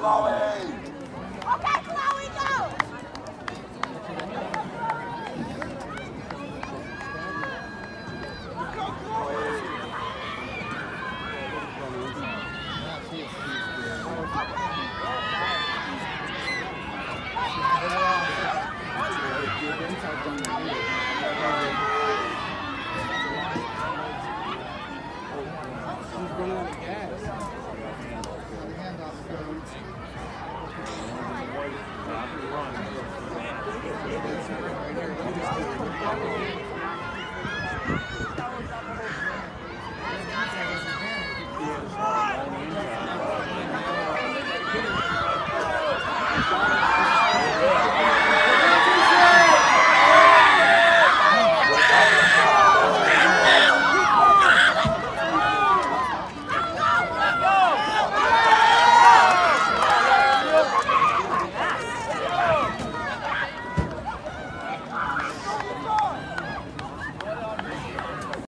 Chloe! Thank you.